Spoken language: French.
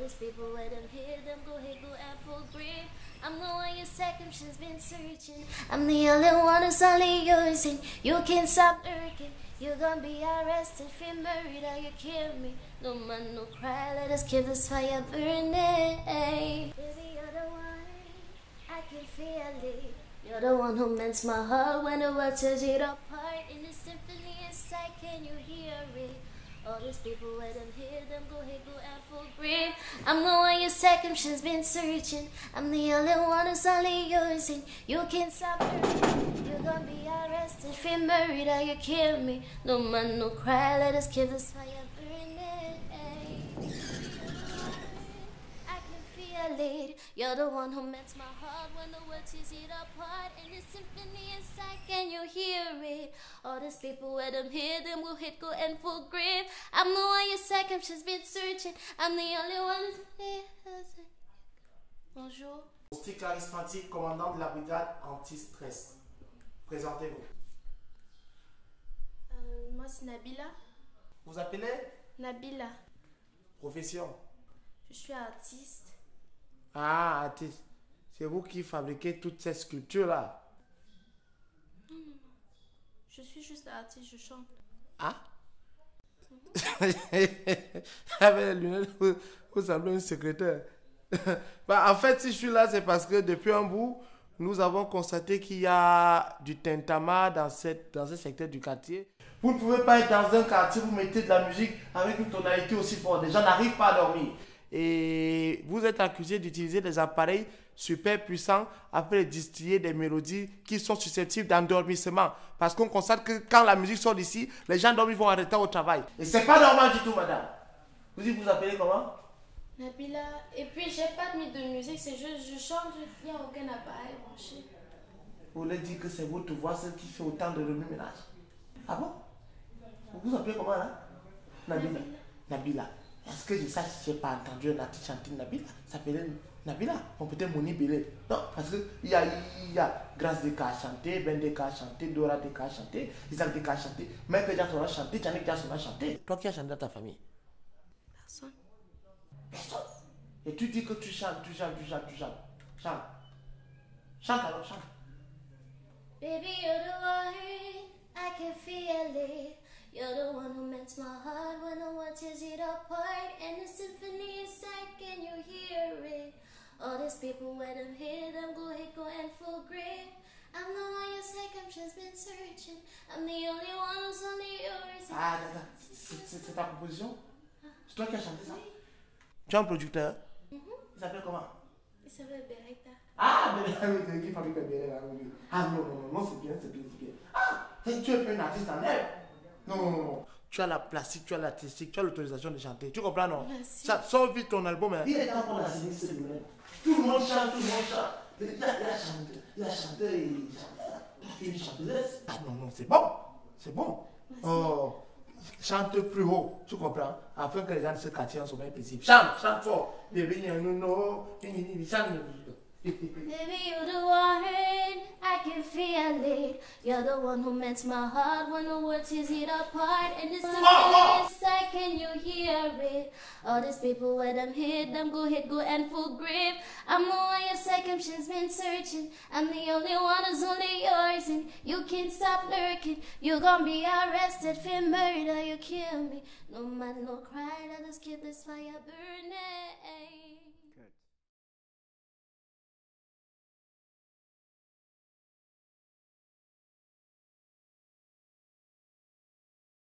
These people let them hit them, go go and full grip. I'm the one second she's been searching. I'm the only one who's only yours, and you can't stop lurking. You're gonna be arrested for murder, you kill me. No man, no cry, let us keep this fire burning. Baby, you're the one, I can feel it. You're the one who melts my heart when the world tears it apart. In the symphony inside, can you hear it? All these people, let them hear them, go ahead, go and full grip. I'm the one your second she's been searching. I'm the only one who's only yours, and you can't stop hurting. You're gonna be arrested for murder, you kill me. No man, no cry, let us keep this fire it. You're the one who melts my heart when the world tears it apart. And the symphony inside, can you hear it? All these people, where them hear them, will hit go and full grip. I'm the one your second she's been searching. I'm the only one who's Bonjour. Stick charismatique, commandant de la brigade anti-stress. Présentez-vous. Euh, moi, c'est Nabila. Vous appelez? Nabila. Profession. Je suis artiste. Ah, artiste. C'est vous qui fabriquez toutes ces sculptures-là? Je suis juste artiste, je chante. Ah? Avec les lunettes, vous, vous semblez un secrétaire. Bah, en fait, si je suis là, c'est parce que depuis un bout, nous avons constaté qu'il y a du tentama dans, cette, dans ce secteur du quartier. Vous ne pouvez pas être dans un quartier, vous mettez de la musique avec une tonalité aussi forte. Les gens n'arrivent pas à dormir. Et vous êtes accusé d'utiliser des appareils super puissants afin de distiller des mélodies qui sont susceptibles d'endormissement. Parce qu'on constate que quand la musique sort d'ici, les gens dorment, ils vont arrêter au travail. Et c'est pas normal du tout, madame. Vous dites, vous appelez comment? Nabila. Et puis, j'ai pas mis de musique, c'est juste je chante, il n'y a aucun appareil branché. Vous voulez dire que c'est votre voix celle qui fait autant de remue-ménage Ah bon? Vous vous appelez comment là? Nabila. Nabila. Nabila. Est-ce que je sache si je n'ai pas entendu un artiste chanter Nabila Ça s'appelait Nabila. On peut être Moni Bélé. Non, parce qu'il y a, il y a Grâce Deka à chanter, Ben Deka à chanter, Dora Deka à chanter, Isaac Deka à chanter, Michael Jackson a chanté, Janet Jackson a chanté. Toi qui as chanté dans ta famille? Personne. Personne. Et tu dis que tu chantes, tu chantes, tu chantes, tu chantes. Chante. Chante alors, chante. Baby, you're the one, people, where them hear them, go ahead, go and full grip. I'm the one you say, I'm just been searching. I'm the only one who's only yours. Ah, attends. C'est ta proposition? C'est toi qui as chanté ça? Tu es un producteur? Mhm. Il s'appelle comment? Il s'appelle Beretta. Ah, mais oui, qui fabrique oui. Ah non, non, non, non, c'est bien, c'est bien, c'est bien. Ah, tu es un artiste en. Non, non, non, non. Tu as la plastique, tu as l'artistique, tu as l'autorisation de chanter. Tu comprends, non Merci. Ça, Sors vite ton album. Hein. Il est temps la ce domaine. Tout le monde chante, tout le monde chante. Il a, il a chanté, il a chanté, il chante. Tu es une chanteuse. Ah non, non, c'est bon. C'est bon. Oh, chante plus haut, tu comprends Afin que les gens de ce quartier en sommeil paisible. Chante, chante fort. Bébé, il y a un non, chante. Baby, you're the one, I can feel it. You're the one who melts my heart when the world tears it apart. And it's the symphony inside, can you hear it? All these people, where them hit them, go hit, go and full grip. I'm the one your second she's been searching. I'm the only one who's only yours, and you can't stop lurking. You're gonna be arrested for murder, you kill me. No man, no cry, let us keep this fire burning.